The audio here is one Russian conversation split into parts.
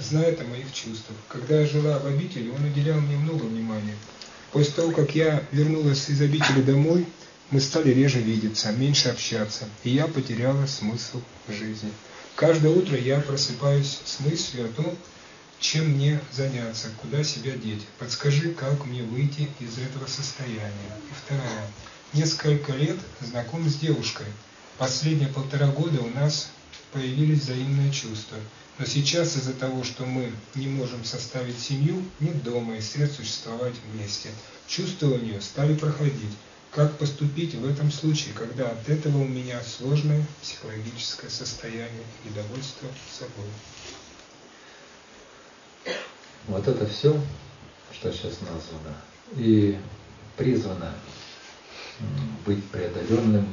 знает о моих чувствах. Когда я жила в обители, он уделял мне много внимания. После того, как я вернулась из обители домой, мы стали реже видеться, меньше общаться, и я потеряла смысл жизни. Каждое утро я просыпаюсь с мыслью о том, чем мне заняться, куда себя деть. Подскажи, как мне выйти из этого состояния. И вторая. Несколько лет знаком с девушкой. Последние полтора года у нас появились взаимные чувства. Но сейчас из-за того, что мы не можем составить семью, нет дома и средств существовать вместе. Нее стали проходить. Как поступить в этом случае, когда от этого у меня сложное психологическое состояние и недовольство собой? Вот это все, что сейчас названо, и призвано быть преодоленным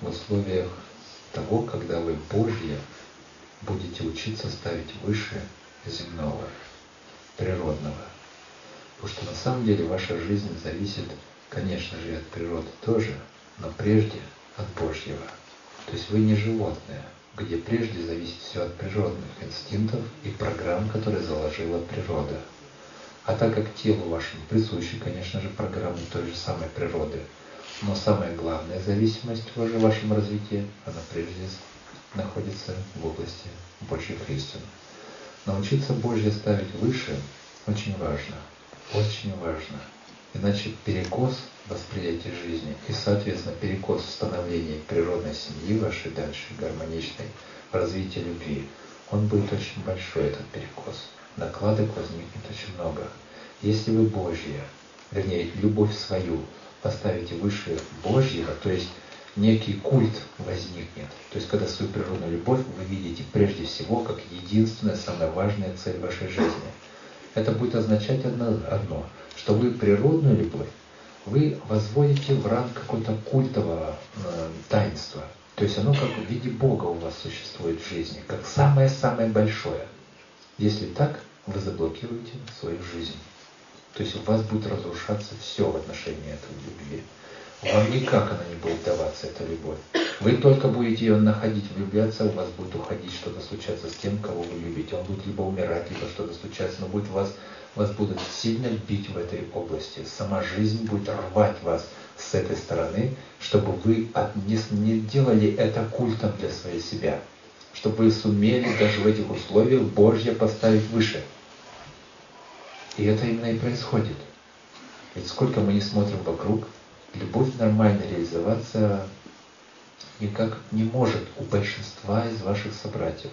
в условиях того, когда вы Божье будете учиться ставить выше земного, природного. Потому что на самом деле ваша жизнь зависит, конечно же, от природы тоже, но прежде от Божьего. То есть вы не животное, где прежде зависит все от природных инстинктов и программ, которые заложила природа. А так как телу вашему присущи, конечно же, программы той же самой природы, но самая главная зависимость в вашем развитии, она прежде находится в области Божьих истин. Научиться Божье ставить выше очень важно, очень важно. Иначе перекос восприятия жизни и, соответственно, перекос в становлении природной семьи вашей дальше, гармоничной, в развитии любви, он будет очень большой, этот перекос. Накладок возникнет очень много. Если вы Божье, вернее, любовь свою поставите выше Божьего, то есть некий культ возникнет. То есть, когда свою природную любовь вы видите прежде всего как единственная, самая важная цель вашей жизни. Это будет означать одно, одно что вы природную любовь, вы возводите в ранг какого-то культового э, таинства. То есть оно как в виде Бога у вас существует в жизни, как самое-самое большое. Если так, вы заблокируете свою жизнь. То есть у вас будет разрушаться все в отношении этой любви. Вам никак она не будет даваться, эта любовь. Вы только будете ее находить, влюбляться, у вас будет уходить, что-то случаться с тем, кого вы любите. Он будет либо умирать, либо что-то случаться, но будет вас, вас будут сильно бить в этой области. Сама жизнь будет рвать вас с этой стороны, чтобы вы не, не делали это культом для своей себя. Чтобы вы сумели даже в этих условиях Божье поставить выше. И это именно и происходит. Ведь сколько мы не смотрим вокруг, любовь нормально реализоваться никак не может у большинства из ваших собратьев,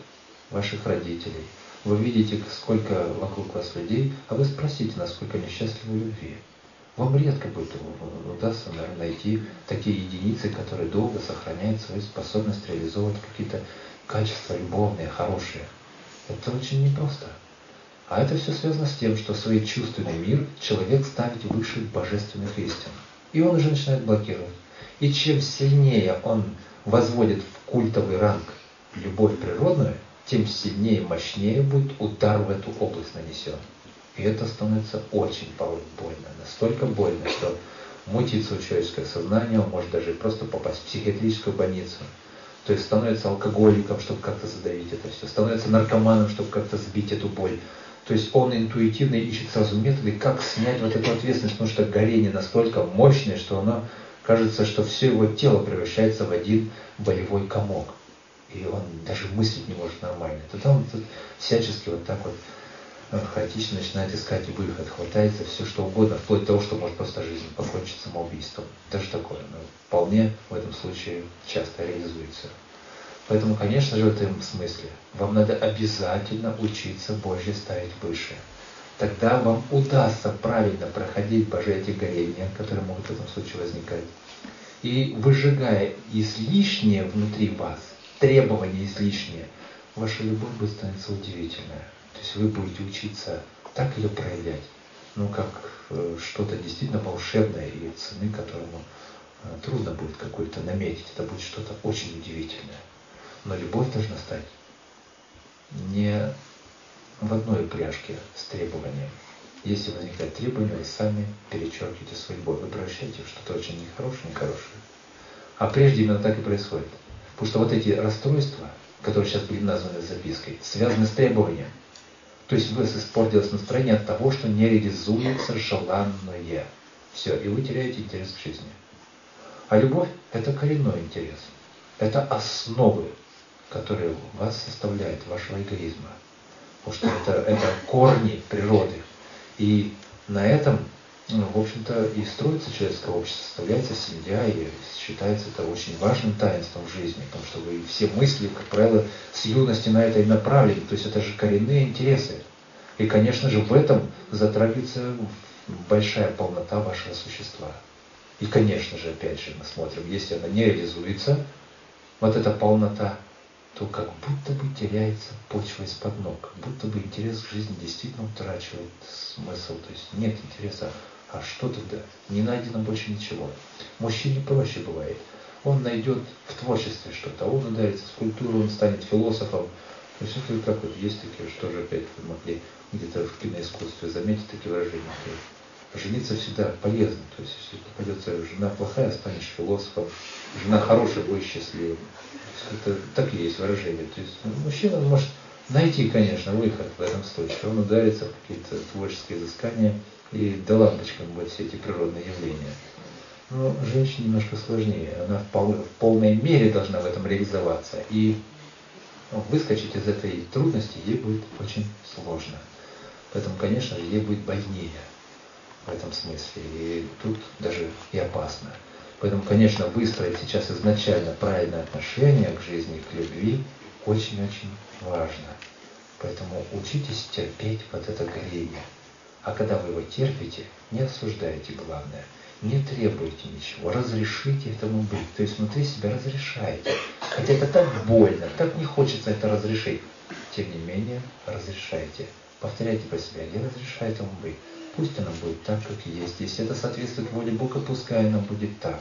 ваших родителей. Вы видите, сколько вокруг вас людей, а вы спросите, насколько они счастливы в любви. Вам редко будет удастся наверное, найти такие единицы, которые долго сохраняют свою способность реализовывать какие-то качества любовные, хорошие. Это очень непросто. А это все связано с тем, что свой чувственный мир человек ставит выше божественных истин. И он уже начинает блокировать. И чем сильнее он возводит в культовый ранг любовь природную, тем сильнее и мощнее будет удар в эту область нанесен. И это становится очень больно. Настолько больно, что мутится человеческое сознание, он может даже просто попасть в психиатрическую больницу. То есть становится алкоголиком, чтобы как-то задавить это все, становится наркоманом, чтобы как-то сбить эту боль. То есть он интуитивно ищет сразу методы, как снять вот эту ответственность, потому что горение настолько мощное, что оно кажется, что все его тело превращается в один болевой комок. И он даже мыслить не может нормально. Тогда он тут всячески вот так вот э, хаотично начинает искать выход, хватается все что угодно, вплоть до того, что может просто жизнь покончить самоубийством. Даже такое. Но вполне в этом случае часто реализуется. Поэтому, конечно же, в этом смысле вам надо обязательно учиться Божье ставить выше. Тогда вам удастся правильно проходить Божье эти горения, которые могут в этом случае возникать. И выжигая излишнее внутри вас, требования излишние, ваша любовь будет становиться удивительная. То есть вы будете учиться так ее проявлять, ну как э, что-то действительно волшебное и цены которому э, трудно будет какой-то наметить. Это будет что-то очень удивительное. Но любовь должна стать не в одной упряжке с требованием. Если возникает требование, вы сами перечеркиваете свою любовь, вы превращаете что-то очень нехорошее, нехорошее. А прежде именно так и происходит. Потому что вот эти расстройства, которые сейчас были названы запиской, связаны с требованием. То есть вы испортилось настроение от того, что не реализуется желанное. Все, и вы теряете интерес к жизни. А любовь – это коренной интерес. Это основы, которые вас составляют, вашего эгоизма. Потому что это, это корни природы. И на этом, ну, в общем-то, и строится человеческое общество, составляется семья, и считается это очень важным таинством в жизни, потому что вы все мысли, как правило, с юности на это и направлены. То есть это же коренные интересы. И, конечно же, в этом затрагивается большая полнота вашего существа. И, конечно же, опять же, мы смотрим, если она не реализуется, вот эта полнота, то как будто бы теряется почва из-под ног, будто бы интерес к жизни действительно утрачивает смысл, то есть нет интереса. А что тогда? Не найдено больше ничего. Мужчине проще бывает. Он найдет в творчестве что-то, он ударится в культуру, он станет философом. То есть это как вот есть такие, что же опять вы могли где-то в киноискусстве заметить такие выражения. Жениться всегда полезно. То есть если попадется жена плохая, станешь философом. Жена хорошая, будешь счастливым. Это так и есть выражение. То есть ну, мужчина может найти, конечно, выход в этом случае. Он ударится в какие-то творческие изыскания и до лампочкам будет все эти природные явления. Но женщине немножко сложнее. Она в, пол, в полной мере должна в этом реализоваться. И выскочить из этой трудности ей будет очень сложно. Поэтому, конечно ей будет больнее в этом смысле. И тут даже и опасно. Поэтому, конечно, выстроить сейчас изначально правильное отношение к жизни, к любви очень-очень важно. Поэтому учитесь терпеть вот это горение. А когда вы его терпите, не осуждайте главное, не требуйте ничего, разрешите этому быть. То есть внутри себя разрешаете. Хотя это так больно, так не хочется это разрешить. Тем не менее, разрешайте. Повторяйте про себя, я разрешаю этому быть. Пусть она будет так, как есть. Если это соответствует воле Бога, пускай она будет так.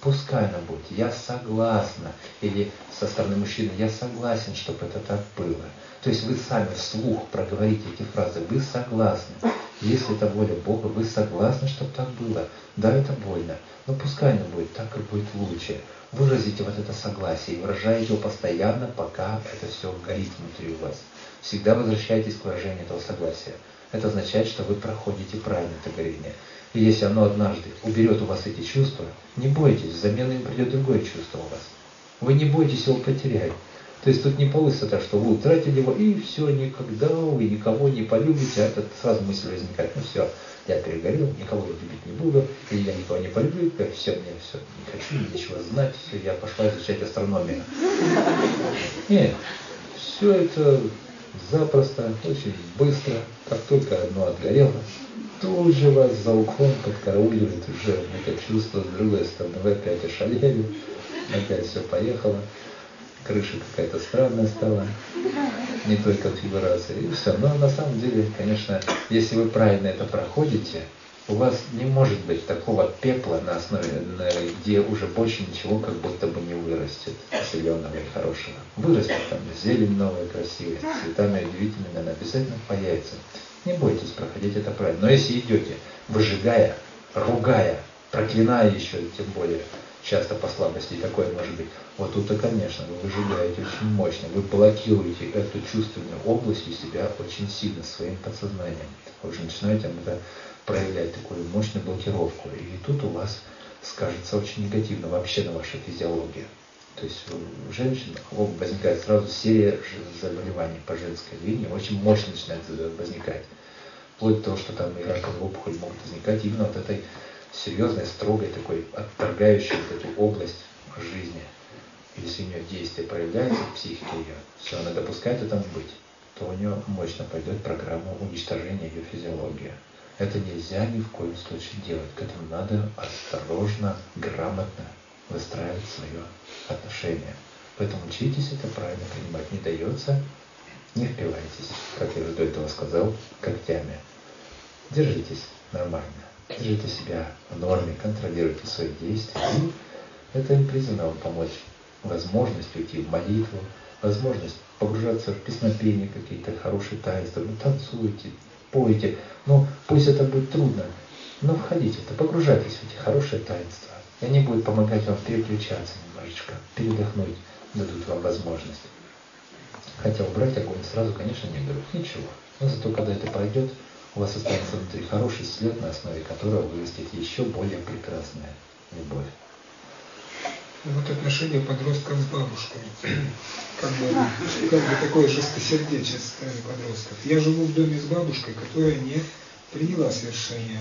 Пускай она будет. Я согласна. Или со стороны мужчины, я согласен, чтобы это так было. То есть вы сами вслух проговорите эти фразы. Вы согласны. Если это воля Бога, вы согласны, чтобы так было. Да, это больно. Но пускай она будет так, как будет лучше. Выразите вот это согласие и выражайте его постоянно, пока это все горит внутри у вас. Всегда возвращайтесь к выражению этого согласия это означает, что вы проходите правильно это горение. И если оно однажды уберет у вас эти чувства, не бойтесь, взамен им придет другое чувство у вас. Вы не бойтесь его потерять. То есть тут не получится так, что вы утратили его, и все, никогда вы никого не полюбите, а этот сразу мысль возникает, ну все, я перегорел, никого любить не буду, или я никого не полюблю, все, мне все, не хочу ничего знать, все, я пошла изучать астрономию. Нет, все это запросто, очень быстро, как только одно отгорело, тут же вас за уклон подкарауливает уже это чувство с другой стороны. Вы опять ошалели, опять все поехало, крыша какая-то странная стала, не той конфигурации, и все. Но на самом деле, конечно, если вы правильно это проходите, у вас не может быть такого пепла на основе, где уже больше ничего как будто бы не вырастет зеленого и хорошего. Вырастет там зелень новая, красивая, с цветами удивительными, она обязательно появится. Не бойтесь проходить это правильно. Но если идете, выжигая, ругая, проклиная еще, тем более, часто по слабости, и такое может быть, вот тут-то, конечно, вы выжигаете очень мощно, вы блокируете эту чувственную область у себя очень сильно своим подсознанием. Вы уже начинаете это проявлять такую мощную блокировку. И тут у вас скажется очень негативно вообще на вашей физиологии. То есть у женщин возникает сразу серия заболеваний по женской линии, очень мощно начинает возникать. Вплоть до того, что там и раковые опухоли могут возникать именно от этой серьезной, строгой, такой отторгающей вот эту область жизни. Если у нее действие проявляется в психике ее, все, она допускает этому быть, то у нее мощно пойдет программа уничтожения ее физиологии. Это нельзя ни в коем случае делать. К этому надо осторожно, грамотно выстраивать свое отношение. Поэтому учитесь это правильно принимать. Не дается, не впивайтесь, как я уже до этого сказал, когтями. Держитесь нормально. Держите себя в норме, контролируйте свои действия. И это им призвано вам помочь. Возможность уйти в молитву, возможность погружаться в песнопения какие-то хорошие таинства. Ну, танцуйте, пойте. Ну, пусть это будет трудно, но входите это, погружайтесь в эти хорошие таинства. И они будут помогать вам переключаться немножечко, передохнуть, дадут вам возможность. Хотя убрать огонь сразу, конечно, не берут. Ничего. Но зато, когда это пройдет, у вас останется внутри хороший след, на основе которого вырастет еще более прекрасная любовь. Вот отношения подростков с бабушками. Как бы, как бы такое жесткосердечие со стороны подростков. Я живу в доме с бабушкой, которая не приняла совершения.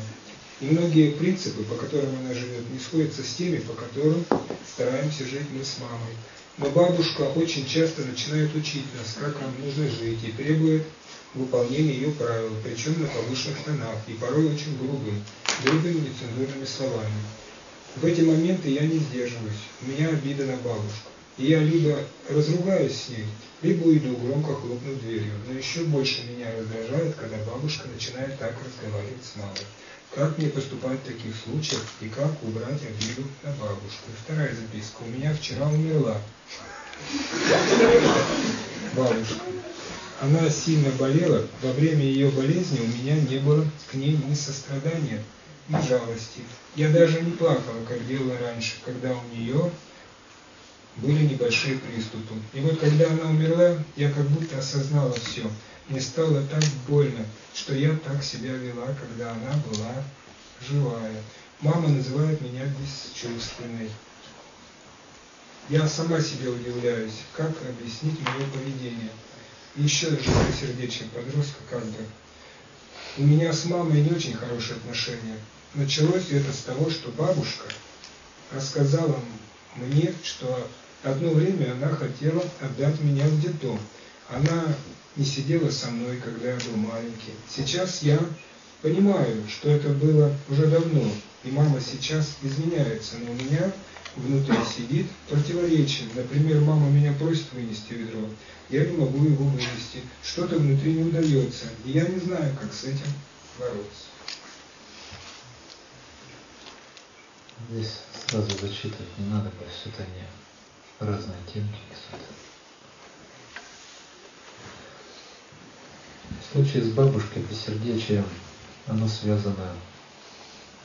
И многие принципы, по которым она живет, не сходятся с теми, по которым стараемся жить мы с мамой. Но бабушка очень часто начинает учить нас, как нам нужно жить, и требует выполнения ее правил, причем на повышенных тонах, и порой очень грубым, грубыми нецензурными словами. В эти моменты я не сдерживаюсь, у меня обида на бабушку. И я либо разругаюсь с ней, либо уйду, громко хлопнув дверью. Но еще больше меня раздражает, когда бабушка начинает так разговаривать с мамой. Как мне поступать в таких случаях и как убрать обиду на бабушку? И вторая записка. У меня вчера умерла бабушка. Она сильно болела. Во время ее болезни у меня не было к ней ни сострадания, ни жалости. Я даже не плакала, как делала раньше, когда у нее были небольшие приступы. И вот когда она умерла, я как будто осознала все. Мне стало так больно, что я так себя вела, когда она была живая. Мама называет меня бесчувственной. Я сама себе удивляюсь, как объяснить мое поведение. Еще жесткосердечие подростка как бы. У меня с мамой не очень хорошие отношения. Началось это с того, что бабушка рассказала мне, что одно время она хотела отдать меня в детдом. Она не сидела со мной, когда я был маленький. Сейчас я понимаю, что это было уже давно, и мама сейчас изменяется, но у меня внутри сидит противоречие. Например, мама меня просит вынести ведро, я не могу его вынести, что-то внутри не удается, и я не знаю, как с этим бороться. Здесь сразу зачитывать не надо, потому что это не разные оттенки несут. В случае с бабушкой бессердечием оно связано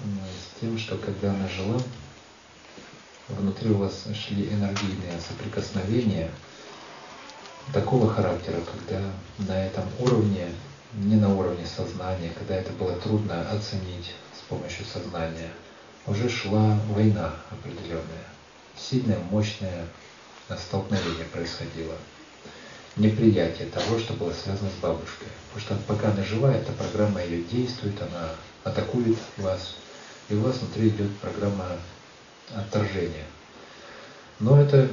с тем, что когда она жила, внутри у вас шли энергийные соприкосновения такого характера, когда на этом уровне, не на уровне сознания, когда это было трудно оценить с помощью сознания, уже шла война определенная сильное, мощное столкновение происходило. Неприятие того, что было связано с бабушкой. Потому что пока она жива, эта программа ее действует, она атакует вас, и у вас внутри идет программа отторжения. Но это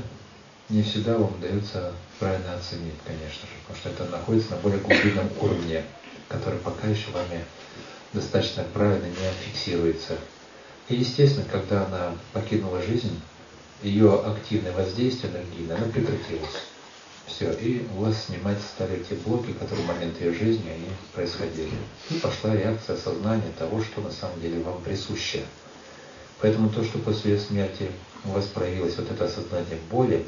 не всегда вам удается правильно оценить, конечно же, потому что это находится на более глубинном уровне, который пока еще вами достаточно правильно не фиксируется. И естественно, когда она покинула жизнь, ее активное воздействие энергийное, оно прекратилось. Все, и у вас снимать стали те блоки, которые в момент ее жизни они происходили. И пошла реакция сознания того, что на самом деле вам присуще. Поэтому то, что после смерти у вас проявилось вот это осознание боли,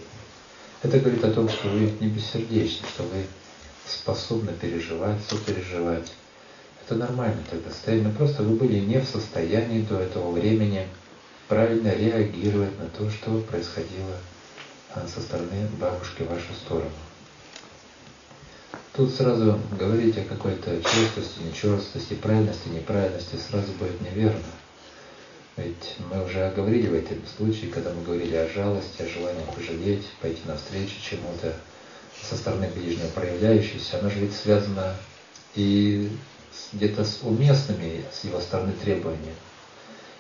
это говорит о том, что вы не бессердечны, что вы способны переживать, сопереживать. Это нормально тогда состояние. Просто вы были не в состоянии до этого времени правильно реагировать на то, что происходило а, со стороны бабушки в вашу сторону. Тут сразу говорить о какой-то черствости, нечерствости, правильности, неправильности сразу будет неверно. Ведь мы уже оговорили в этом случае, когда мы говорили о жалости, о желании пожалеть, пойти навстречу чему-то со стороны ближнего проявляющейся, оно же ведь связано и где-то с уместными с его стороны требованиями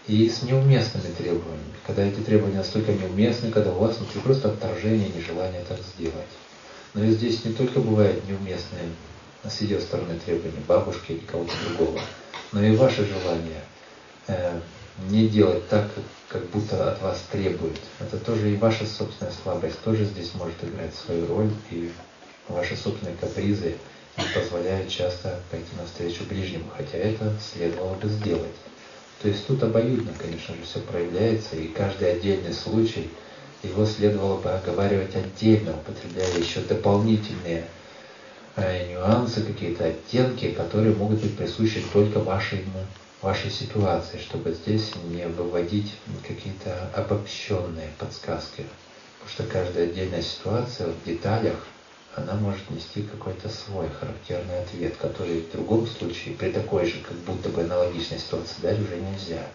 и с неуместными требованиями. Когда эти требования настолько неуместны, когда у вас внутри просто отторжение, нежелание так сделать. Но и здесь не только бывают неуместные с ее стороны требования бабушки или кого-то другого, но и ваше желание э, не делать так, как, как будто от вас требует. Это тоже и ваша собственная слабость тоже здесь может играть свою роль, и ваши собственные капризы не позволяют часто пойти навстречу ближнему, хотя это следовало бы сделать. То есть тут обоюдно, конечно же, все проявляется, и каждый отдельный случай, его следовало бы оговаривать отдельно, употребляя еще дополнительные э, нюансы, какие-то оттенки, которые могут быть присущи только вашей, вашей ситуации, чтобы здесь не выводить какие-то обобщенные подсказки. Потому что каждая отдельная ситуация в деталях она может нести какой-то свой характерный ответ, который в другом случае, при такой же, как будто бы аналогичной ситуации, дать уже нельзя.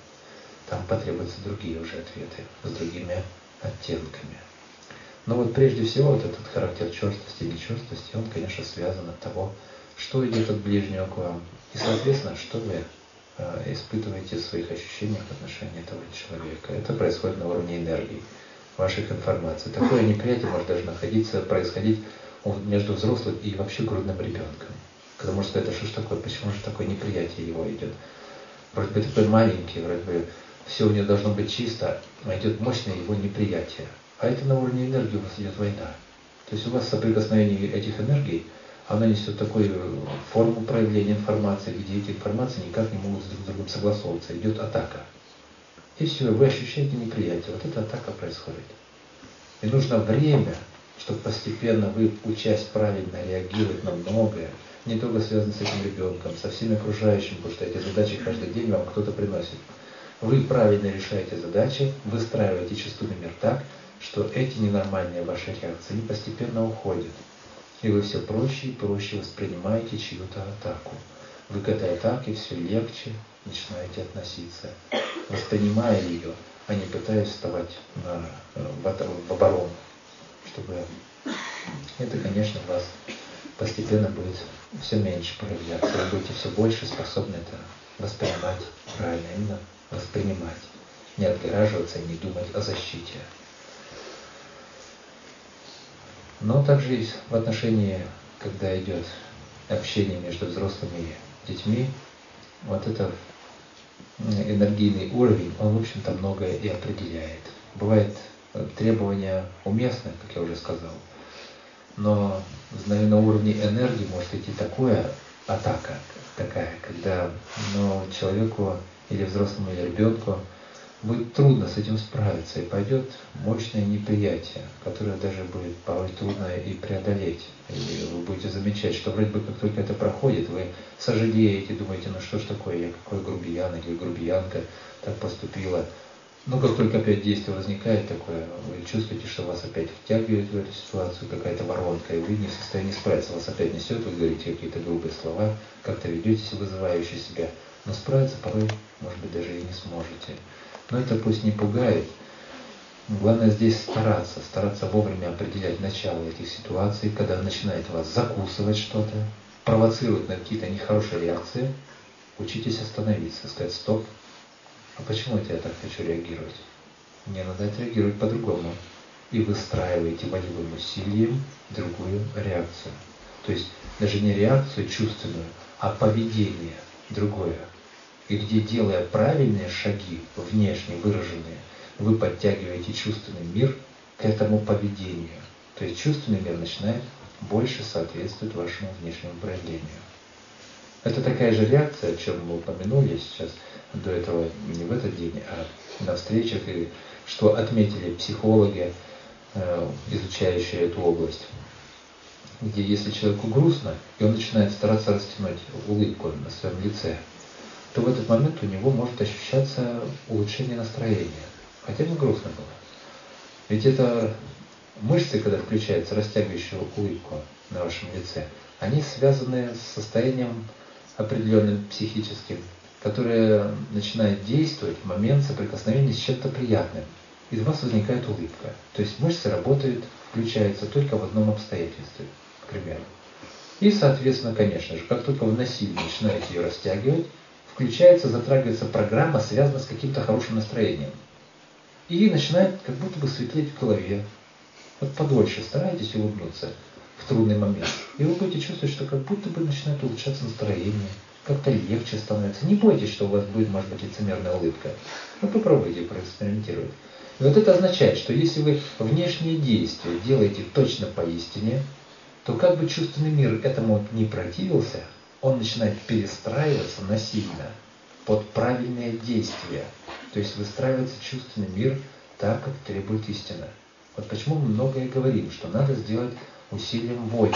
Там потребуются другие уже ответы, с другими оттенками. Но вот прежде всего вот этот характер черстости и нечерстости, он, конечно, связан от того, что идет от ближнего к вам. И, соответственно, что вы э, испытываете в своих ощущениях в отношении этого человека. Это происходит на уровне энергии, ваших информаций. Такое неприятие может даже находиться, происходить между взрослым и вообще грудным ребенком. Можно сказать, а что ж такое, почему же такое неприятие его идет? Вроде бы такой маленький, вроде бы все у него должно быть чисто, а идет мощное его неприятие. А это на уровне энергии у вас идет война. То есть у вас соприкосновение этих энергий, она несет такую форму проявления информации, где эти информации никак не могут друг с другом согласовываться. Идет атака. И все, вы ощущаете неприятие. Вот эта атака происходит. И нужно время, чтобы постепенно вы, учась правильно реагировать на многое, не только связано с этим ребенком, со всеми окружающими, потому что эти задачи каждый день вам кто-то приносит. Вы правильно решаете задачи, выстраиваете чувственный мир так, что эти ненормальные ваши реакции постепенно уходят. И вы все проще и проще воспринимаете чью-то атаку. Вы к этой атаке все легче начинаете относиться, воспринимая ее, а не пытаясь вставать на, э, в оборону чтобы это, конечно, у вас постепенно будет все меньше проявляться. Вы будете все больше способны это воспринимать правильно, именно воспринимать, не отгораживаться и не думать о защите. Но также и в отношении, когда идет общение между взрослыми и детьми, вот это энергийный уровень, он, в общем-то, многое и определяет. Бывает требования уместны, как я уже сказал. Но на уровне энергии может идти такое атака, такая, когда ну, человеку или взрослому, или ребенку будет трудно с этим справиться, и пойдет мощное неприятие, которое даже будет порой трудно и преодолеть. И вы будете замечать, что вроде бы как только это проходит, вы сожалеете, думаете, ну что ж такое, я какой грубиян или грубиянка так поступила, но как только опять действие возникает такое, вы чувствуете, что вас опять втягивает в эту ситуацию какая-то воронка, и вы не в состоянии справиться, вас опять несет, вы говорите какие-то грубые слова, как-то ведетесь вызывающие себя, но справиться порой, может быть, даже и не сможете. Но это пусть не пугает. Главное здесь стараться, стараться вовремя определять начало этих ситуаций, когда начинает вас закусывать что-то, провоцировать на какие-то нехорошие реакции, учитесь остановиться, сказать стоп, а почему я так хочу реагировать? Мне надо отреагировать по-другому. И выстраиваете волевым усилием другую реакцию. То есть даже не реакцию чувственную, а поведение другое. И где, делая правильные шаги, внешне выраженные, вы подтягиваете чувственный мир к этому поведению. То есть чувственный мир начинает больше соответствовать вашему внешнему проявлению. Это такая же реакция, о чем мы упомянули сейчас до этого, не в этот день, а на встречах, и что отметили психологи, э, изучающие эту область, где если человеку грустно, и он начинает стараться растянуть улыбку на своем лице, то в этот момент у него может ощущаться улучшение настроения, хотя бы грустно было. Ведь это мышцы, когда включаются, растягивающие улыбку на вашем лице, они связаны с состоянием определенным психическим, которое начинает действовать в момент соприкосновения с чем-то приятным. Из вас возникает улыбка. То есть мышцы работают, включаются только в одном обстоятельстве, к примеру. И, соответственно, конечно же, как только вы насильно начинаете ее растягивать, включается, затрагивается программа, связанная с каким-то хорошим настроением. И начинает как будто бы светлеть в голове. Вот подольше старайтесь улыбнуться в трудный момент. И вы будете чувствовать, что как будто бы начинает улучшаться настроение, как-то легче становится. Не бойтесь, что у вас будет, может быть, лицемерная улыбка. Ну, попробуйте проэкспериментировать. И вот это означает, что если вы внешние действия делаете точно по истине, то как бы чувственный мир этому не противился, он начинает перестраиваться насильно под правильные действия. То есть выстраивается чувственный мир так, как требует истина. Вот почему мы многое говорим, что надо сделать усилием воли.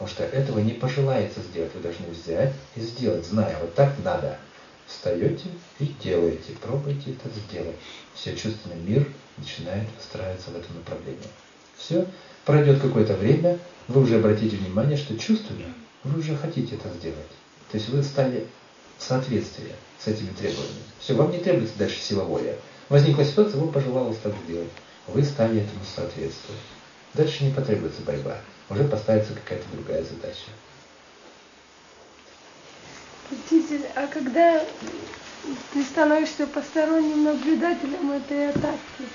Потому что этого не пожелается сделать. Вы должны взять и сделать, зная, вот так надо. Встаете и делаете, пробуйте это сделать. Все чувственный мир начинает выстраиваться в этом направлении. Все, пройдет какое-то время, вы уже обратите внимание, что чувственно вы уже хотите это сделать. То есть вы стали в соответствии с этими требованиями. Все, вам не требуется дальше сила воли. Возникла ситуация, вы пожелалось так сделать. Вы стали этому соответствовать. Дальше не потребуется борьба. Уже поставится какая-то другая задача. Учитель, а когда ты становишься посторонним наблюдателем этой атаки,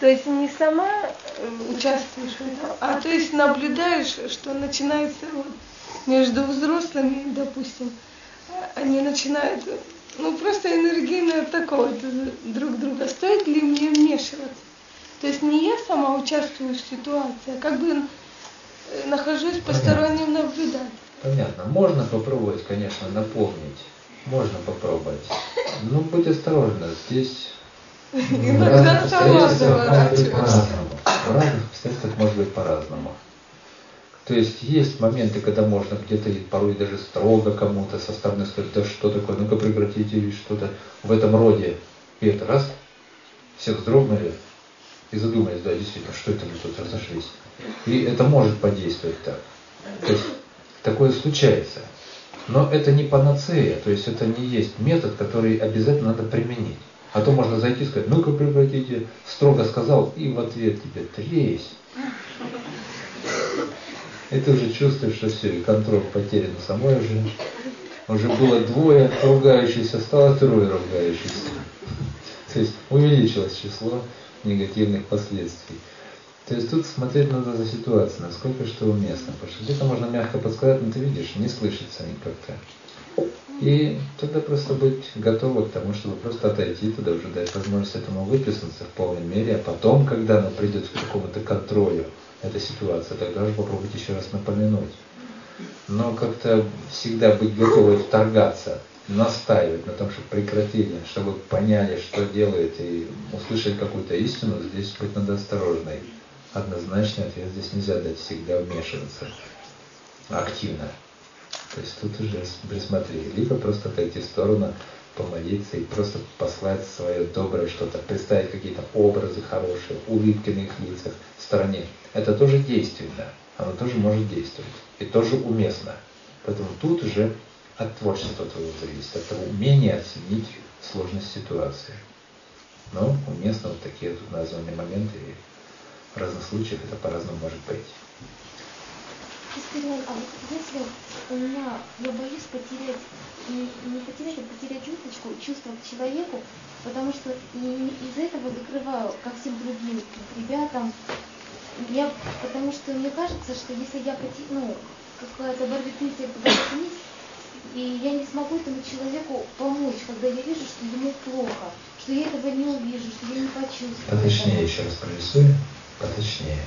то есть не сама э, участвуешь в этом, а то есть наблюдаешь, что начинается вот между взрослыми, допустим, они начинают, ну просто энергийно атаковать друг друга. Стоит ли мне вмешиваться? То есть не я сама участвую в ситуации, а как бы нахожусь посторонним наблюдателем. Понятно. Можно попробовать, конечно, напомнить. Можно попробовать. Но будь осторожна, здесь Иногда сама заворачиваешься. В разных обстоятельствах может быть по-разному. То есть есть моменты, когда можно где-то порой даже строго кому-то со стороны сказать, да что такое, ну-ка прекратите или что-то в этом роде. И это раз, все вздрогнули и задумались, да, действительно, что это мы тут разошлись. И это может подействовать так. То есть такое случается. Но это не панацея, то есть это не есть метод, который обязательно надо применить. А то можно зайти и сказать, ну-ка прекратите, строго сказал, и в ответ тебе тресь. И ты уже чувствуешь, что все, и контроль потерян самой уже. Уже было двое ругающихся, стало трое ругающихся. То есть увеличилось число негативных последствий. То есть тут смотреть надо за ситуацией, насколько что уместно. Потому что где-то можно мягко подсказать, но ты видишь, не слышится как-то. И тогда просто быть готовым к тому, чтобы просто отойти туда, уже дать возможность этому выплеснуться в полной мере, а потом, когда оно придет к какому-то контролю, эта ситуация, тогда уже попробовать еще раз напомянуть. Но как-то всегда быть готовой вторгаться, настаивать на том, чтобы прекратили, чтобы поняли, что делает, и услышать какую-то истину, здесь быть надо осторожной. Однозначный ответ здесь нельзя дать, всегда вмешиваться активно. То есть тут уже присмотри. Либо просто отойти в сторону, помолиться и просто послать свое доброе что-то, представить какие-то образы хорошие, улыбки на их лицах в стороне. Это тоже действенно, оно тоже может действовать и тоже уместно. Поэтому тут уже от творчества твоего зависит, от умения оценить сложность ситуации. Но уместно вот такие тут названные моменты, в разных случаях это по-разному может быть. Господин, а вот если у меня, я боюсь потерять, не, не потерять, а потерять ниточку, чувства к человеку, потому что и из-за этого закрываю ко всем другим ребятам, я, потому что мне кажется, что если я потеряю, ну, какая-то какая-то и я не смогу этому человеку помочь, когда я вижу, что ему плохо, что я этого не увижу, что я не почувствую. Поточнее еще раз прорисуем, поточнее.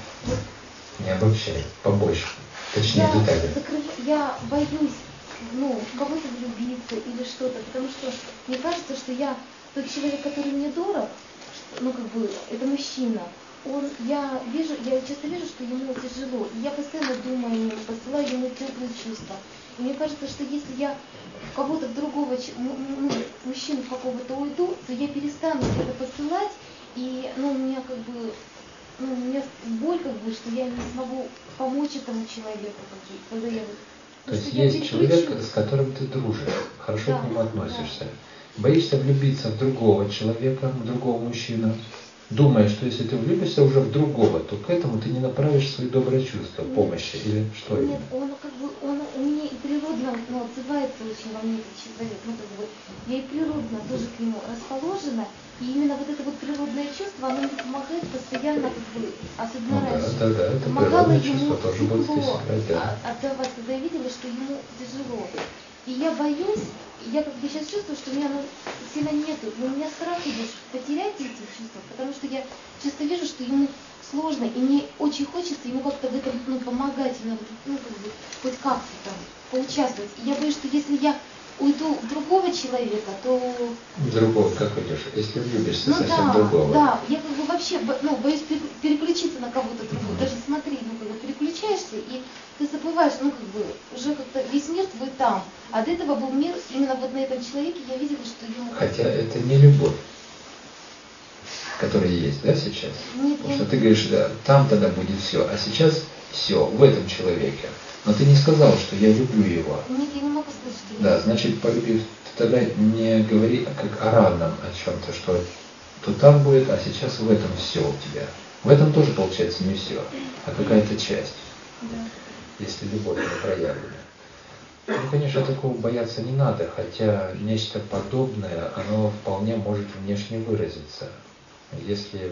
Не обобщай, побольше. Точнее, я, детали. Закрыв... Я боюсь ну, в кого-то влюбиться или что-то, потому что мне кажется, что я тот человек, который мне дорог, ну как бы это мужчина, он, я вижу, я часто вижу, что ему тяжело, и я постоянно думаю о нем, посылаю ему теплые чувства. И мне кажется, что если я в кого-то другого ну, мужчину какого-то уйду, то я перестану это посылать, и ну, у меня как бы ну, у меня боль как бы, что я не смогу помочь этому человеку, когда я то есть есть человек, с которым ты дружишь, хорошо да, к нему относишься. Да. Боишься влюбиться в другого человека, в другого мужчину, думая, что если ты влюбишься уже в другого, то к этому ты не направишь свои добрые чувства, помощи или что Нет, именно? он как бы, он у меня и природно ну, отзывается очень во мне этот человек, ну как бы, я и природно тоже к нему расположена, и именно вот это вот природное чувство, оно мне помогает постоянно, как бы, особенно ну, раньше, да, да, это помогало ему играть, да. отдавать, когда я видела, что ему тяжело. И я боюсь, я как бы сейчас чувствую, что у меня оно сильно нету, но у меня страх идет потерять эти чувства, потому что я часто вижу, что ему сложно, и мне очень хочется ему как-то в этом ну, помогать, ну, ну, как бы, хоть как-то там поучаствовать. И я боюсь, что если я уйду в другого человека, то... Другого, как уйдешь? Если влюбишься ну, совсем да, другого. Да, я как бы вообще ну, боюсь переключиться на кого-то другого. Даже смотри, ну как бы переключаешься, и ты забываешь, ну как бы, уже как-то весь мир твой там. А до этого был мир именно вот на этом человеке, я видела, что ему... Хотя это не любовь которая есть, да, сейчас? Нет, Потому что ты говоришь, да, там тогда будет все, а сейчас все в этом человеке. Но ты не сказал, что я люблю его. Нет, я не могу сказать, что Да, значит, полюбив, ты тогда не говори как о равном о чем-то, что то там будет, а сейчас в этом все у тебя. В этом тоже получается не все, а какая-то часть, Да. если любовь не проявлена. Ну, конечно, такого бояться не надо, хотя нечто подобное, оно вполне может внешне выразиться. Если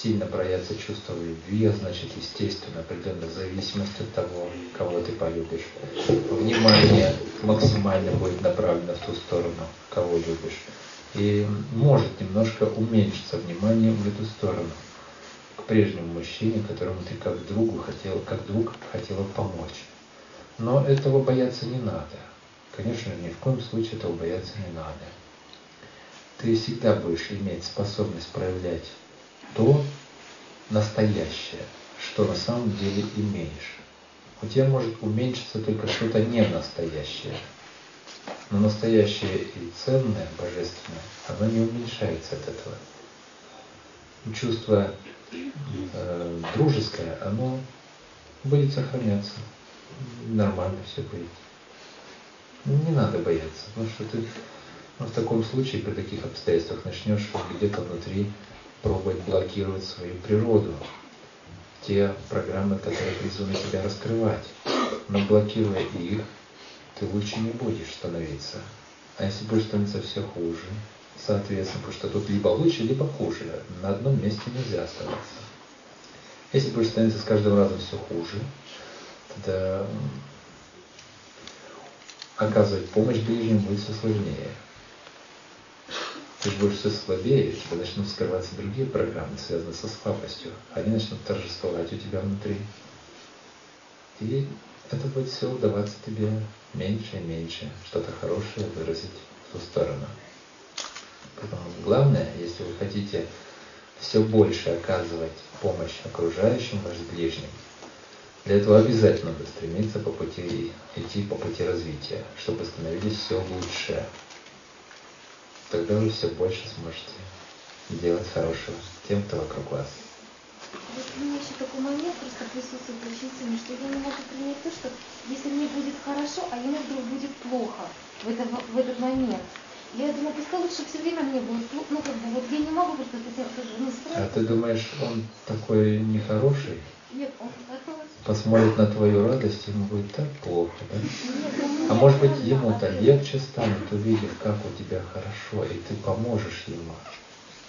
сильно проявится чувство любви, а значит, естественно, определенная зависимость от того, кого ты полюбишь. Внимание максимально будет направлено в ту сторону, кого любишь. И может немножко уменьшиться внимание в эту сторону к прежнему мужчине, которому ты как другу хотел, как друг хотела помочь. Но этого бояться не надо. Конечно, ни в коем случае этого бояться не надо. Ты всегда будешь иметь способность проявлять то настоящее, что на самом деле имеешь. У тебя может уменьшиться только что-то не настоящее. Но настоящее и ценное, божественное, оно не уменьшается от этого. Чувство э, дружеское, оно будет сохраняться. Нормально все будет. Не надо бояться, потому что ты ну, в таком случае, при таких обстоятельствах, начнешь где-то внутри пробовать блокировать свою природу, те программы, которые призваны тебя раскрывать. Но блокируя их, ты лучше не будешь становиться. А если будешь становиться все хуже, соответственно, потому что тут либо лучше, либо хуже. На одном месте нельзя оставаться. Если будешь становиться с каждым разом все хуже, тогда оказывать помощь ближним будет все сложнее. Ты будешь все слабее, у тебя начнут скрываться другие программы, связанные со слабостью. Они начнут торжествовать у тебя внутри. И это будет все удаваться тебе меньше и меньше, что-то хорошее выразить в ту сторону. Поэтому главное, если вы хотите все больше оказывать помощь окружающим, вашим ближним, для этого обязательно надо стремиться по пути, идти по пути развития, чтобы становились все лучше. Тогда вы все больше сможете делать хорошего тем, кто вокруг вас. Вот у меня еще такой момент просто присутствует сильно, что я не могу принять то, что если мне будет хорошо, а ему вдруг будет плохо в, это, в этот момент. Я думаю, пускай лучше все время мне будет плохо. Ну, как бы, вот я не могу просто с этим не А ты думаешь, он такой нехороший? Нет, он такой. Посмотрит на твою радость, ему будет так плохо, да? А может быть ему-то легче станет, увидев, как у тебя хорошо, и ты поможешь ему.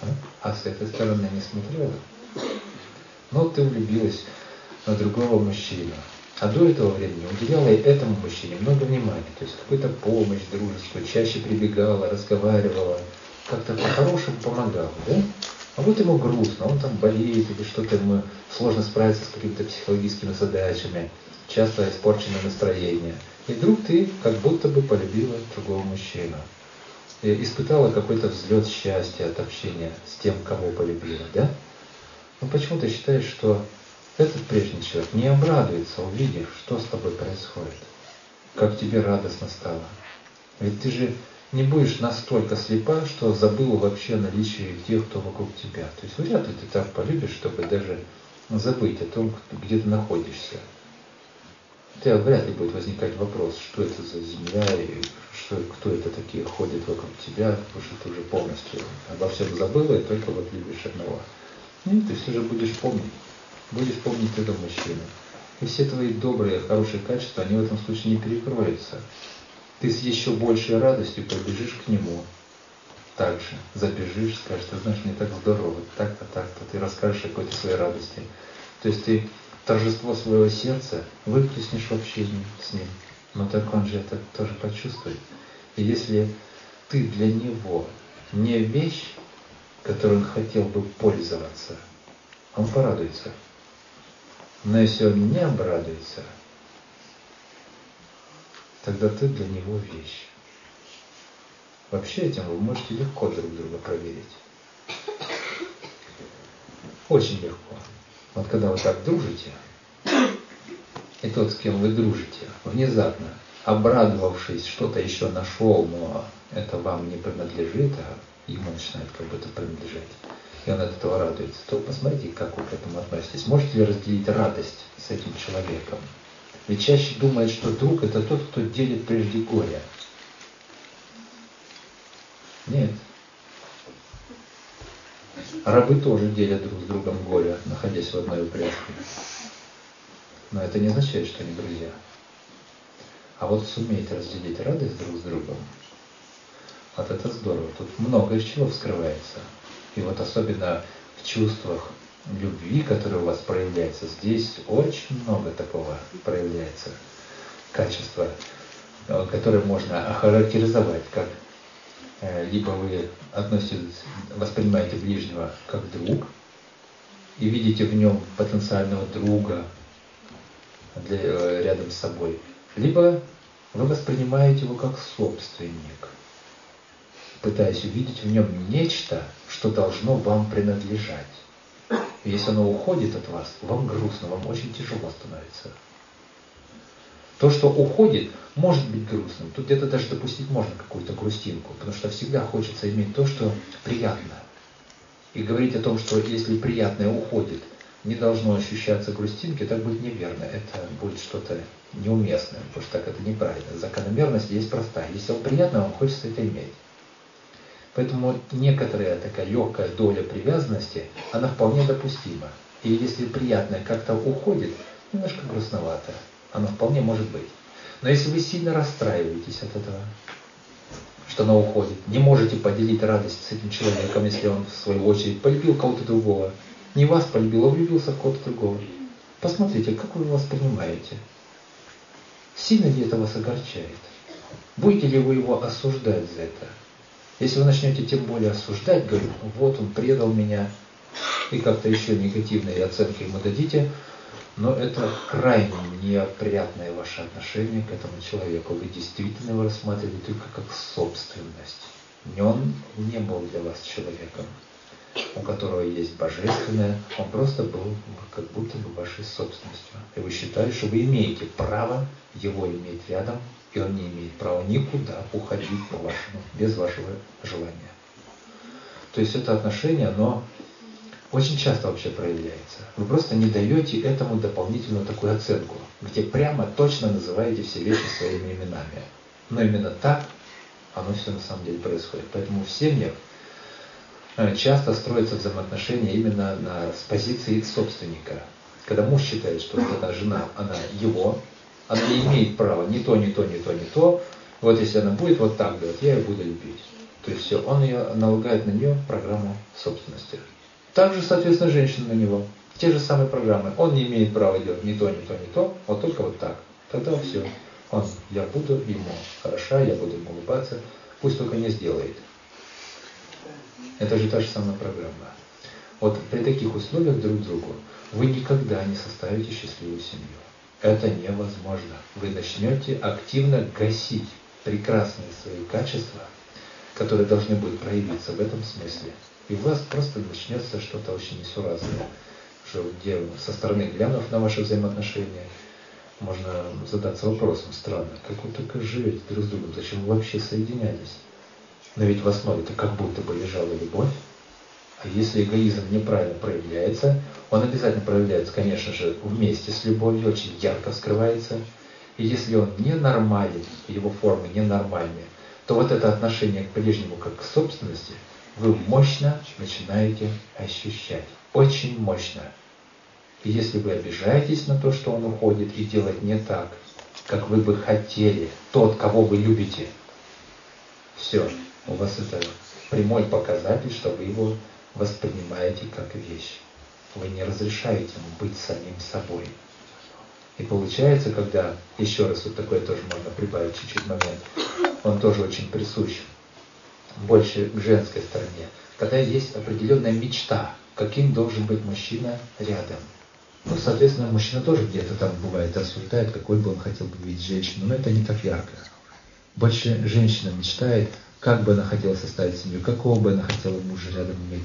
А, а с этой стороны не смотрела? Ну, ты влюбилась на другого мужчину. А до этого времени уделяла и этому мужчине много внимания. То есть какую-то помощь дружескую, чаще прибегала, разговаривала, как-то по-хорошему помогала, да? А вот ему грустно, он там болеет или что-то ему сложно справиться с какими-то психологическими задачами, часто испорченное настроение. И вдруг ты как будто бы полюбила другого мужчину. И испытала какой-то взлет счастья от общения с тем, кого полюбила, да? Но почему ты считаешь, что этот прежний человек не обрадуется, увидев, что с тобой происходит? Как тебе радостно стало? Ведь ты же не будешь настолько слепа, что забыла вообще о наличии тех, кто вокруг тебя. То есть вряд ли ты так полюбишь, чтобы даже забыть о том, где ты находишься. У тебя вряд ли будет возникать вопрос, что это за земля и что, кто это такие ходят вокруг тебя, потому что ты уже полностью обо всем забыла и только вот любишь одного. Нет, ты все же будешь помнить. Будешь помнить этого мужчину. И все твои добрые, хорошие качества, они в этом случае не перекроются. Ты с еще большей радостью побежишь к нему. Так же забежишь, скажешь, ты знаешь, мне так здорово, так-то, так-то. Ты расскажешь о какой-то своей радости. То есть ты торжество своего сердца выплеснешь в общении с ним. Но так он же это тоже почувствует. И если ты для него не вещь, которой он хотел бы пользоваться, он порадуется. Но если он не обрадуется, тогда ты для него вещь. Вообще этим вы можете легко друг друга проверить. Очень легко. Вот когда вы так дружите, и тот, с кем вы дружите, внезапно, обрадовавшись, что-то еще нашел, но это вам не принадлежит, а ему начинает как будто принадлежать. и он от этого радуется, то посмотрите, как вы к этому относитесь. Можете ли разделить радость с этим человеком? Ведь чаще думает, что друг это тот, кто делит прежде горе. Нет. Рабы тоже делят друг с другом горе, находясь в одной упряжке. Но это не означает, что они друзья. А вот суметь разделить радость друг с другом, вот это здорово. Тут много из чего вскрывается. И вот особенно в чувствах любви, которое у вас проявляется, здесь очень много такого проявляется качества, э, которое можно охарактеризовать как э, либо вы относитесь, воспринимаете ближнего как друг и видите в нем потенциального друга для, э, рядом с собой, либо вы воспринимаете его как собственник, пытаясь увидеть в нем нечто, что должно вам принадлежать. Если оно уходит от вас, вам грустно, вам очень тяжело становится. То, что уходит, может быть грустным. Тут где-то даже допустить можно какую-то грустинку, потому что всегда хочется иметь то, что приятно. И говорить о том, что если приятное уходит, не должно ощущаться грустинки, так будет неверно. Это будет что-то неуместное, потому что так это неправильно. Закономерность есть простая. Если вам приятно, вам хочется это иметь. Поэтому некоторая такая легкая доля привязанности, она вполне допустима. И если приятное как-то уходит, немножко грустновато. Оно вполне может быть. Но если вы сильно расстраиваетесь от этого, что оно уходит, не можете поделить радость с этим человеком, если он в свою очередь полюбил кого-то другого, не вас полюбил, а влюбился в кого-то другого. Посмотрите, как вы его воспринимаете. Сильно ли это вас огорчает? Будете ли вы его осуждать за это? Если вы начнете тем более осуждать, говорю, вот он предал меня, и как-то еще негативные оценки ему дадите, но это крайне неприятное ваше отношение к этому человеку. Вы действительно его рассматривали только как собственность. Он не был для вас человеком, у которого есть божественное, он просто был как будто бы вашей собственностью. И вы считали, что вы имеете право его иметь рядом, и он не имеет права никуда уходить по вашему, без вашего желания. То есть это отношение, оно очень часто вообще проявляется. Вы просто не даете этому дополнительную такую оценку, где прямо точно называете все вещи своими именами. Но именно так оно все на самом деле происходит. Поэтому в семьях э, часто строятся взаимоотношения именно на, с позиции собственника. Когда муж считает, что вот эта жена, она его, она не имеет права ни то, ни то, ни то, ни то. Вот если она будет вот так делать, я ее буду любить. То есть все, он ее налагает на нее программу собственности. Также, соответственно, женщина на него. Те же самые программы. Он не имеет права делать ни то, ни то, ни то, вот только вот так. Тогда все. Он, я буду ему хороша, я буду ему улыбаться, пусть только не сделает. Это же та же самая программа. Вот при таких условиях друг другу вы никогда не составите счастливую семью. Это невозможно. Вы начнете активно гасить прекрасные свои качества, которые должны будут проявиться в этом смысле. И у вас просто начнется что-то очень несуразное. Что где со стороны глянув на ваши взаимоотношения, можно задаться вопросом, странно, как вы только живете друг с другом, зачем вы вообще соединялись? Но ведь в основе-то как будто бы лежала любовь. Если эгоизм неправильно проявляется, он обязательно проявляется, конечно же, вместе с любовью, очень ярко скрывается. И если он ненормален, его формы ненормальные, то вот это отношение к ближнему как к собственности вы мощно начинаете ощущать. Очень мощно. И если вы обижаетесь на то, что он уходит и делает не так, как вы бы хотели, тот, кого вы любите, все, у вас это прямой показатель, что вы его воспринимаете как вещь. Вы не разрешаете ему быть самим собой. И получается, когда, еще раз вот такое тоже можно прибавить чуть-чуть момент, он тоже очень присущ, больше к женской стороне, когда есть определенная мечта, каким должен быть мужчина рядом. Ну, соответственно, мужчина тоже где-то там бывает осуждает, какой бы он хотел бы видеть женщину, но это не так ярко. Больше женщина мечтает, как бы она хотела составить семью, какого бы она хотела мужа рядом иметь,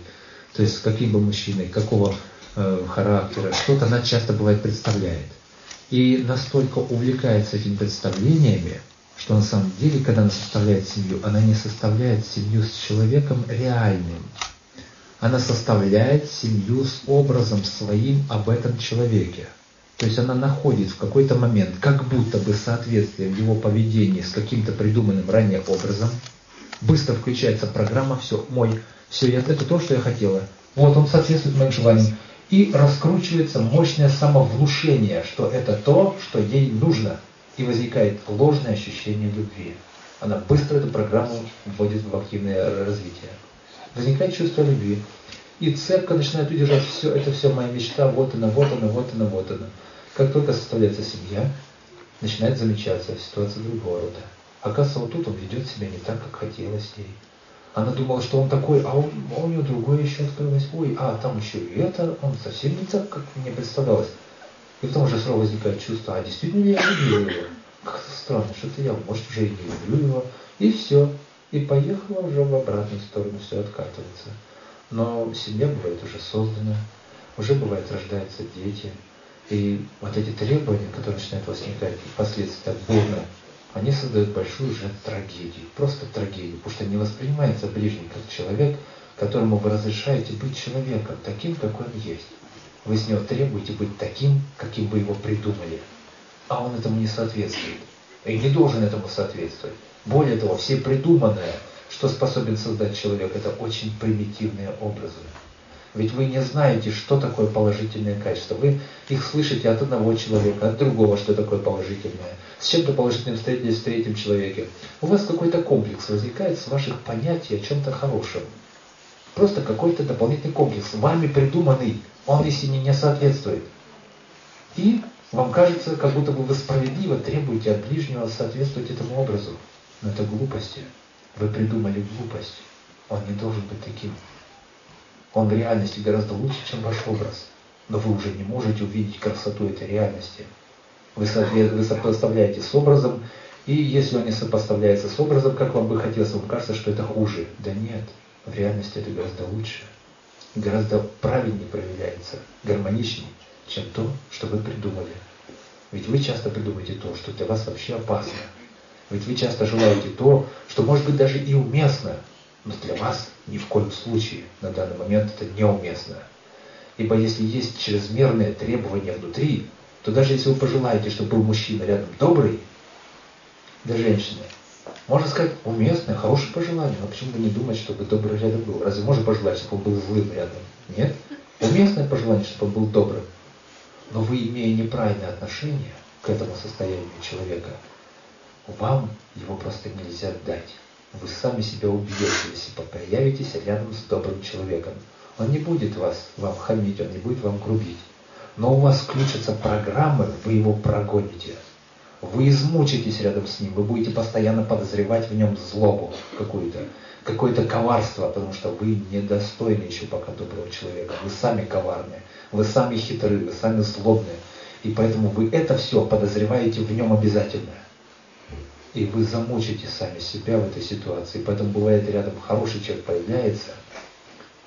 то есть с каким бы мужчиной, какого э, характера, что-то она часто бывает представляет. И настолько увлекается этими представлениями, что на самом деле, когда она составляет семью, она не составляет семью с человеком реальным. она составляет семью с образом своим об этом человеке. То есть она находит в какой-то момент как будто бы соответствие в его поведении с каким-то придуманным ранее образом. Быстро включается программа, все, мой, все, это то, что я хотела. Вот он соответствует моим желаниям. И раскручивается мощное самовнушение, что это то, что ей нужно. И возникает ложное ощущение любви. Она быстро эту программу вводит в активное развитие. Возникает чувство любви. И цепка начинает удержать все, это все моя мечта, вот она, вот она, вот она, вот она. Как только составляется семья, начинает замечаться ситуация другого рода. Оказывается, вот тут он ведет себя не так, как хотелось ей. Она думала, что он такой, а, он, а у него другое еще открылось. Ой, а там еще и это, он совсем не так, как мне представлялось. И потом уже сразу возникает чувство, а действительно ли я люблю его? Как-то странно, что-то я, может, уже и не люблю его. И все. И поехала уже в обратную сторону, все откатывается. Но семья бывает уже создана, уже бывает рождаются дети, и вот эти требования, которые начинают возникать впоследствии так бурно, они создают большую же трагедию, просто трагедию, потому что не воспринимается ближний как человек, которому вы разрешаете быть человеком, таким, какой он есть. Вы с него требуете быть таким, каким вы его придумали. А он этому не соответствует. И не должен этому соответствовать. Более того, все придуманное, что способен создать человек, это очень примитивные образы. Ведь вы не знаете, что такое положительное качество. Вы их слышите от одного человека, от другого, что такое положительное. С чем-то положительным встретились в третьем человеке. У вас какой-то комплекс возникает с ваших понятий о чем-то хорошем. Просто какой-то дополнительный комплекс, вами придуманный, он истине не соответствует. И вам кажется, как будто бы вы справедливо требуете от ближнего соответствовать этому образу. Но это глупости. Вы придумали глупость. Он не должен быть таким. Он в реальности гораздо лучше, чем ваш образ. Но вы уже не можете увидеть красоту этой реальности. Вы, вы сопоставляете с образом, и если он не сопоставляется с образом, как вам бы хотелось, вам кажется, что это хуже. Да нет, в реальности это гораздо лучше. Гораздо правильнее проявляется, гармоничнее, чем то, что вы придумали. Ведь вы часто придумаете то, что для вас вообще опасно. Ведь вы часто желаете то, что может быть даже и уместно, но для вас ни в коем случае на данный момент это неуместно. Ибо если есть чрезмерные требования внутри, то даже если вы пожелаете, чтобы был мужчина рядом добрый, для женщины, можно сказать, уместное, хорошее пожелание, но почему бы не думать, чтобы добрый рядом был? Разве можно пожелать, чтобы он был злым рядом? Нет. Уместное пожелание, чтобы он был добрым. Но вы, имея неправильное отношение к этому состоянию человека, вам его просто нельзя дать. Вы сами себя убьете, если появитесь рядом с добрым человеком. Он не будет вас, вам хамить, он не будет вам грубить. Но у вас включатся программы, вы его прогоните. Вы измучитесь рядом с ним, вы будете постоянно подозревать в нем злобу какую-то, какое-то коварство, потому что вы недостойны еще пока доброго человека. Вы сами коварные, вы сами хитрые, вы сами злобные. И поэтому вы это все подозреваете в нем обязательно и вы замучите сами себя в этой ситуации. Поэтому бывает рядом хороший человек появляется,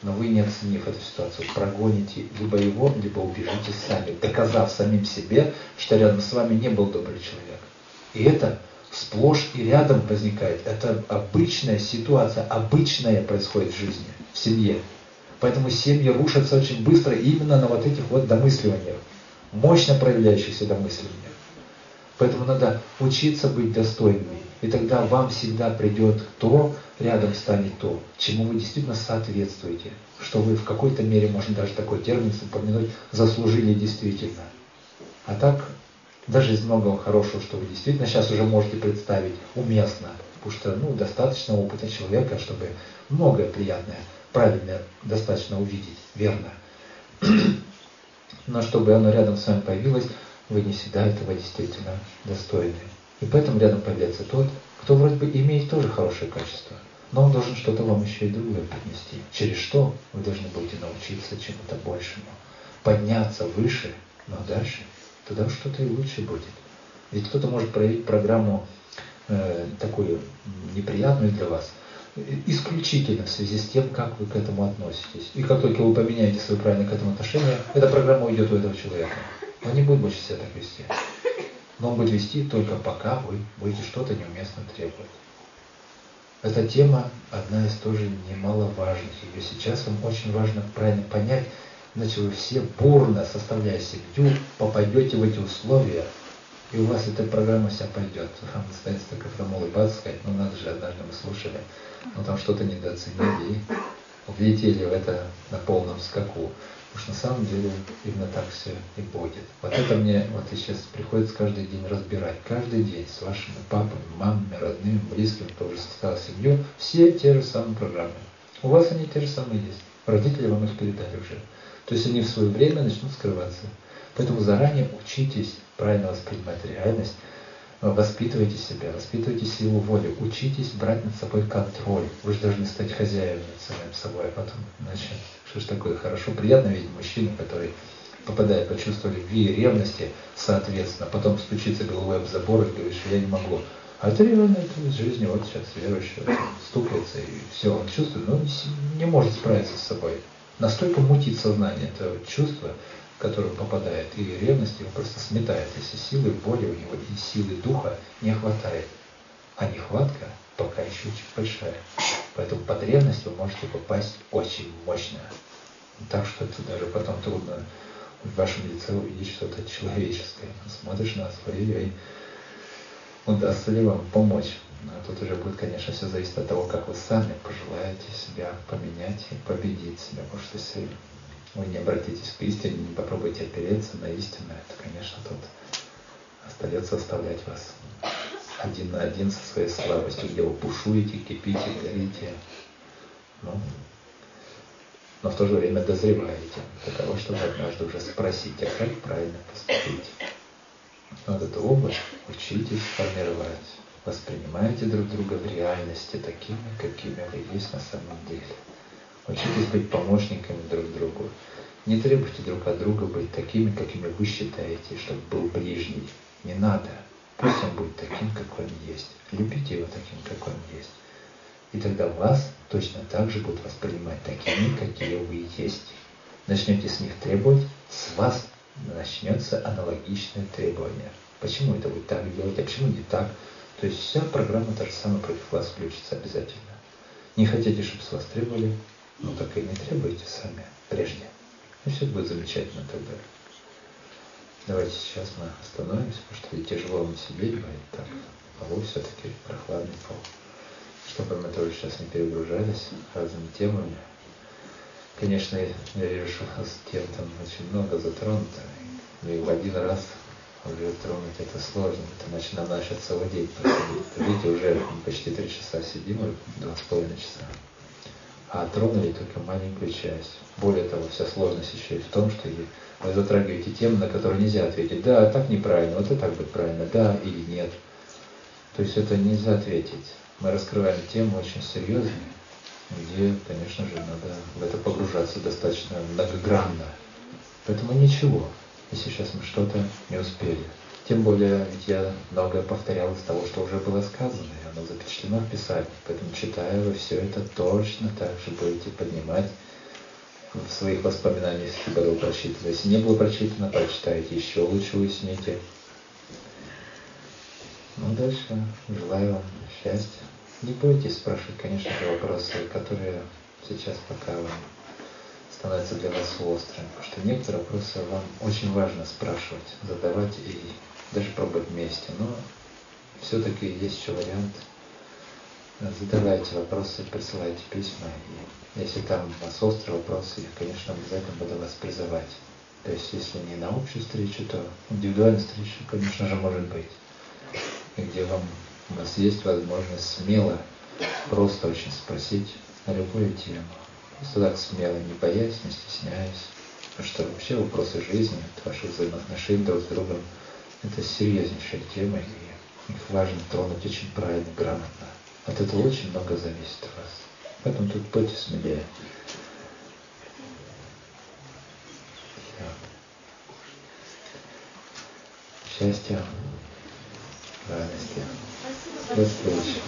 но вы, не оценив эту ситуацию, прогоните либо его, либо убежите сами, доказав самим себе, что рядом с вами не был добрый человек. И это сплошь и рядом возникает. Это обычная ситуация, обычная происходит в жизни, в семье. Поэтому семьи рушатся очень быстро именно на вот этих вот домысливаниях, мощно проявляющихся домысливаниях. Поэтому надо учиться быть достойными. И тогда вам всегда придет то, рядом станет то, чему вы действительно соответствуете. Что вы в какой-то мере, можно даже такой термин упомянуть, заслужили действительно. А так, даже из многого хорошего, что вы действительно сейчас уже можете представить, уместно. Потому что ну, достаточно опыта человека, чтобы многое приятное, правильное достаточно увидеть, верно. Но чтобы оно рядом с вами появилось, вы не всегда этого действительно достойны. И поэтому рядом появляется тот, кто вроде бы имеет тоже хорошее качество, но он должен что-то вам еще и другое принести, через что вы должны будете научиться чему-то большему, подняться выше, но дальше тогда что-то и лучше будет. Ведь кто-то может проявить программу э, такую неприятную для вас, исключительно в связи с тем, как вы к этому относитесь. И как только вы поменяете свое правильное к этому отношение, эта программа уйдет у этого человека. Он не будет больше себя так вести. Но он будет вести только пока вы будете что-то неуместно требовать. Эта тема одна из тоже немаловажных. Ее сейчас вам очень важно правильно понять, иначе вы все бурно, составляя семью, попадете в эти условия, и у вас эта программа вся пойдет. Вам останется только потом улыбаться, сказать, ну надо же, однажды мы слушали, но там что-то недооценили и влетели в это на полном скаку. Потому что на самом деле именно так все и будет. Вот это мне вот сейчас приходится каждый день разбирать. Каждый день с вашими папами, мамами, родными, близкими, кто уже составил семью, все те же самые программы. У вас они те же самые есть. Родители вам их передали уже. То есть они в свое время начнут скрываться. Поэтому заранее учитесь правильно воспринимать реальность, воспитывайте себя, воспитывайте силу воли, учитесь брать над собой контроль. Вы же должны стать хозяевами над самим собой, а потом, иначе, что ж такое, хорошо, приятно видеть мужчину, который попадает под чувство любви и ревности, соответственно, потом стучится головой в забор и говорит, что я не могу. А это реально это из жизни, вот сейчас верующий вот, стукается, и все, он чувствует, но не, не может справиться с собой. Настолько мутит сознание это чувство, который попадает, и ревность его просто сметает, если силы воли у него и силы духа не хватает. А нехватка пока еще очень большая. Поэтому под ревность вы можете попасть очень мощно. Так что это даже потом трудно в вашем лице увидеть что-то человеческое. Смотришь на свое и удастся ли вам помочь. Но тут уже будет, конечно, все зависит от того, как вы сами пожелаете себя поменять и победить себя. Потому что если вы не обратитесь к истине, не попробуйте опереться на истину, это, конечно, тут остается оставлять вас один на один со своей слабостью, где вы бушуете, кипите, горите. Ну, но в то же время дозреваете для того, чтобы однажды уже спросить, а как правильно поступить. Вот эту область учитесь формировать. Воспринимайте друг друга в реальности такими, какими вы есть на самом деле. Учитесь быть помощниками друг другу. Не требуйте друг от друга быть такими, какими вы считаете, чтобы был ближний. Не надо. Пусть он будет таким, какой он есть. Любите его таким, какой он есть. И тогда вас точно так же будут воспринимать такими, какие вы есть. Начнете с них требовать, с вас начнется аналогичное требование. Почему это будет так делать, а почему не так? То есть вся программа та же самая против вас включится обязательно. Не хотите, чтобы с вас требовали, ну так и не требуйте сами прежде. И все будет замечательно тогда. Давайте сейчас мы остановимся, потому что тяжело на себе говорить так. Полу все-таки прохладный пол. Чтобы мы тоже сейчас не перегружались разными темами. Конечно, я вижу, нас тем там очень много затронуто. И в один раз уже тронуть это сложно. Это значит нам наш целый день. Видите, уже почти три часа сидим, два с половиной часа а тронули только маленькую часть. Более того, вся сложность еще и в том, что вы затрагиваете темы, на которые нельзя ответить, да, так неправильно, вот это так будет правильно, да или нет. То есть это нельзя ответить. Мы раскрываем тему очень серьезную, где, конечно же, надо в это погружаться достаточно многогранно. Поэтому ничего, если сейчас мы что-то не успели. Тем более, ведь я многое повторял из того, что уже было сказано, и оно запечатлено в Писании. Поэтому, читая вы все это, точно так же будете поднимать в своих воспоминаниях, если было прочитано. Если не было прочитано, прочитайте еще лучше уясните. Ну, дальше желаю вам счастья. Не бойтесь спрашивать, конечно же, вопросы, которые сейчас пока вам становятся для вас острыми. Потому что некоторые вопросы вам очень важно спрашивать, задавать и даже пробовать вместе. Но все-таки есть еще вариант. Задавайте вопросы, присылайте письма. И если там у вас острые вопросы, я, конечно, обязательно буду вас призывать. То есть, если не на общую встречу, то индивидуальная встреча, конечно же, может быть. Где вам у вас есть возможность смело, просто очень спросить на любую тему. Просто так смело, не боясь, не стесняясь. Потому что вообще вопросы жизни, ваших взаимоотношений друг с другом – это серьезнейшая тема, и их важно тронуть очень правильно, грамотно. От этого очень много зависит от вас. Поэтому тут будьте смелее. Счастья, радости. До встречи.